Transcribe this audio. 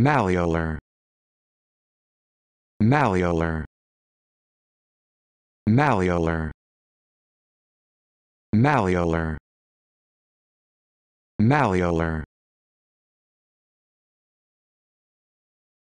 malleolar malleolar malleolar malleolar malleolar